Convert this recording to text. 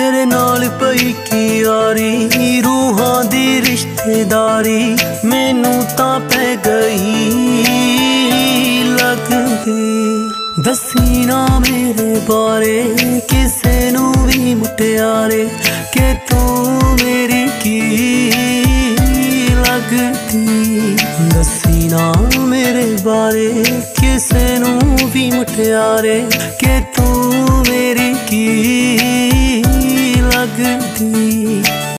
ਤੇਰੇ ਨਾਲ ਪਈ ਕੀ ਯਾਰੀ ਰੂਹਾਂ ਦੀ ਰਿਸ਼ਤੇਦਾਰੀ ਮੈਨੂੰ ਤਾਂ ਪੈ ਗਈ ਲੱਗਦੀ ਦੱਸੀ ਨਾ ਮੇਰੇ ਬਾਰੇ, ਕਿਸੇ ਨੂੰ ਵੀ ਮੁਟਿਆਰੇ ਕਿ ਤੂੰ ਮੇਰੀ ਕੀ ਲੱਗਦੀ ਦੱਸੀ ਨਾ ਮੇਰੇ ਬਾਰੇ, ਕਿਸੇ ਨੂੰ ਵੀ ਮੁਟਿਆਰੇ ਕਿ ਤੂੰ good.